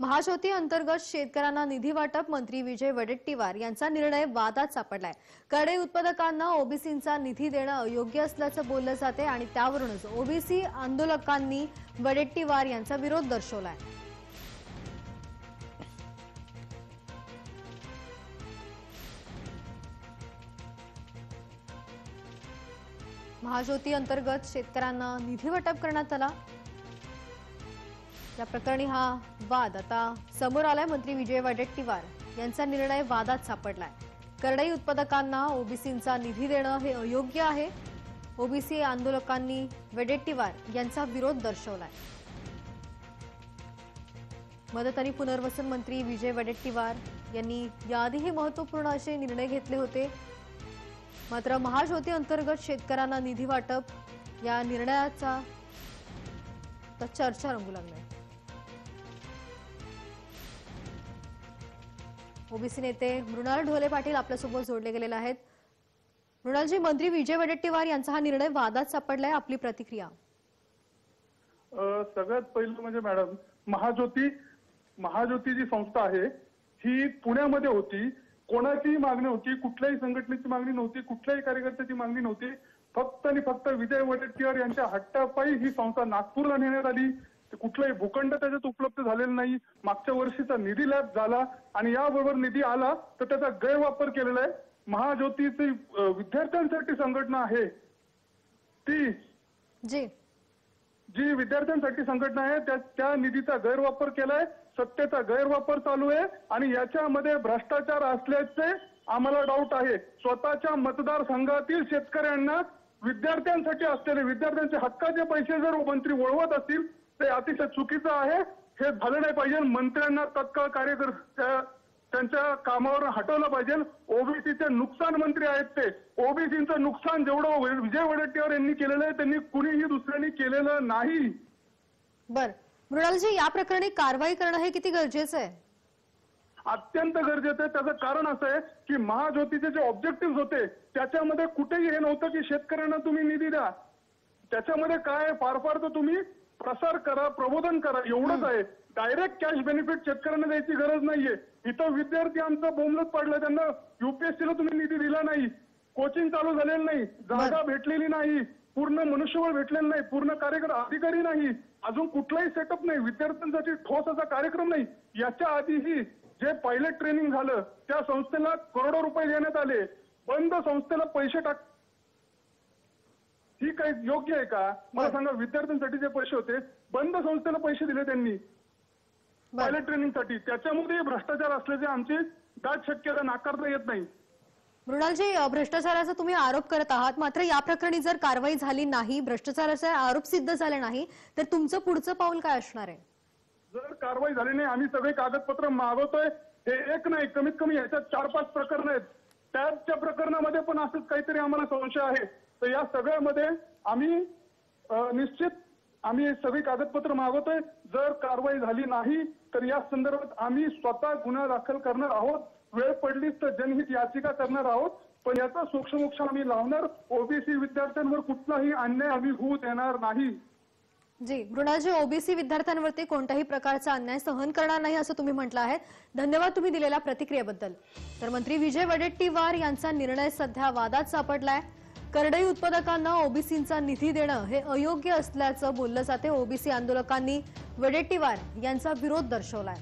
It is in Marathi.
महाज्योती अंतर्गत शेतकऱ्यांना निधी वाटप मंत्री विजय वडेट्टीवार यांचा निर्णय वादात सापडलाय. कडे उत्पादकांना ओबीसींचा निधी देणं अयोग्य असल्याचं बोललं जाते आणि त्यावरूनच ओबीसी आंदोलकांनी वडेट्टीवार यांचा विरोध दर्शवलाय. महाज्योती अंतर्गत शेतकऱ्यांना निधी वाटप करण्यात आला. या प्रकरणी हा वाद आता समोर आलाय. मंत्री विजय वडेट्टीवार यांचा निर्णय वादात सापडलाय. करडई उत्पादकांना ओबीसींचा निधी देणं हे अयोग्य आहे. ओबीसी आंदोलकांनी वडेट्टीवार यांचा विरोध दर्शवलाय. मदत आणि पुनर्वसन मंत्री विजय वडेट्टीवार यांनी याआधीही महत्त्वपूर्ण असे निर्णय घेतले होते. मात्र महाज्योती अंतर्गत शेतकऱ्यांना निधी वाटप या निर्णयाचा चर्चा रंगू लागलाय. ओबीसी नेते मृणाल ढोले पाटील आपल्यासोबत जोडले गेलेले आहेत. मृणालजी मंत्री विजय वडेट्टीवार यांचा हा निर्णय वादात सापडलाय आपली प्रतिक्रिया? सगळ्यात पहिलं म्हणजे मॅडम महाज्योती महाज्योती जी संस्था आहे ही पुण्यामध्ये होती. कोणाचीही मागणी होती कुठल्याही संघटनेची मागणी नव्हती कुठल्याही कार्यकर्त्याची मागणी नव्हती. फक्त आणि फक्त विजय वडेट्टीवार यांच्या हट्टापायी ही संस्था नागपूरला नेण्यात आली. कुठलाही भूखंड त्याच्यात उपलब्ध झालेला नाही. मागच्या वर्षीचा निधी लॅब झाला आणि याबरोबर निधी आला तर त्याचा गैरवापर केलेला आहे. महाज्योतीची विद्यार्थ्यांसाठी संघटना आहे. ती जी. जी विद्यार्थ्यांसाठी संघटना आहे त्या त्या निधीचा गैरवापर केलाय सत्तेचा गैरवापर चालू आहे आणि याच्यामध्ये भ्रष्टाचार असल्याचे आम्हाला डाऊट आहे. स्वतःच्या मतदारसंघातील शेतकऱ्यांना विद्यार्थ्यांसाठी असलेले विद्यार्थ्यांचे हक्काचे पैसे जर मंत्री वळवत असतील ते अतिशय चुकीचं आहे. हे झालं नाही पाहिजे. मंत्र्यांना तत्काळ कार्यकर्त्या त्यांच्या कामावर हटवलं पाहिजे. ओबीसीचे नुकसान मंत्री आहेत ते. ओबीसीचं नुकसान जेवढं विजय वडेट्टीवार यांनी केलेलं आहे त्यांनी कुणीही दुसऱ्यांनी केलेलं नाही. बर. मृणालजी या प्रकरणी कारवाई करणं हे किती गरजेचं आहे? अत्यंत गरजेचं आहे. त्याचं कारण असं आहे की महाज्योतीचे जे ऑब्जेक्टिव्ह होते त्याच्यामध्ये कुठेही हे नव्हतं की शेतकऱ्यांना तुम्ही निधी द्या. त्याच्यामध्ये काय? फार फार तर तुम्ही प्रसार करा प्रबोधन करा एवढंच आहे. डायरेक्ट कॅश बेनिफिट शेतकऱ्यांना द्यायची गरज नाहीये. इथं विद्यार्थी आमचा बोंबलत पडला त्यांना युपीएससीला तुम्ही निधी दिला नाही. कोचिंग चालू झालेलं नाही. जागा भेटलेली नाही. पूर्ण मनुष्यबळ भेटलेलं नाही. पूर्ण कार्यक्रम अधिकारी नाही. अजून कुठलाही सेटअप नाही. विद्यार्थ्यांसाठी ठोस असा कार्यक्रम नाही. याच्या आधीही जे पायलट ट्रेनिंग झालं त्या संस्थेला करोडो रुपये देण्यात आले. बंद संस्थेला पैसे टाक काही योग्य आहे का? मला सांगा विद्यार्थ्यांसाठी जे पैसे होते बंद संस्थेला पैसे दिले त्यांनी. पायलट ट्रेनिंगसाठी त्याच्यामध्ये भ्रष्टाचार असल्याचे आमची दाट शक्यता नाकारता येत नाही. मृणालजी भ्रष्टाचाराचा तुम्ही आरोप करत आहात. मात्र या प्रकरणी जर कारवाई झाली नाही भ्रष्टाचाराचे आरोप सिद्ध झाले नाही तर तुमचं पुढचं पाऊल काय असणार आहे? जर कारवाई झाली नाही आम्ही सगळे कागदपत्र मागवतोय. हे एक नाही कमीत कमी याच्यात चार पाच प्रकरण आहेत. त्याच्या प्रकरणामध्ये पण असंच काहीतरी आम्हाला संशय आहे. तर या सगळ्यामध्ये आम्ही निश्चित आम्ही सगळी कागदपत्र मागवतोय जर कारवाई झाली नाही तर या संदर्भात आम्ही स्वतः गुन्हा दाखल करणार आहोत. वेळ पडलीच तर जनहित याचिका करणार आहोत. पण याचा सूक्ष्मोक्ष आम्ही लावणार. ओबीसी विद्यार्थ्यांवर कुठलाही अन्याय आम्ही होऊ देणार नाही. जी मृणाजी ओबीसी विद्यार्थ्यांवरती कोणत्याही प्रकारचा अन्याय सहन करणार नाही असं तुम्ही म्हटलं आहे. धन्यवाद तुम्ही दिलेल्या प्रतिक्रियेबद्दल. तर मंत्री विजय वडेट्टीवार यांचा निर्णय सध्या वादात सापडलाय. करडई उत्पादकांना ओबीसींचा निधी देणं हे अयोग्य असल्याचं बोललं जाते. ओबीसी आंदोलकांनी वडेट्टीवार यांचा विरोध दर्शवलाय.